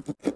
Bye.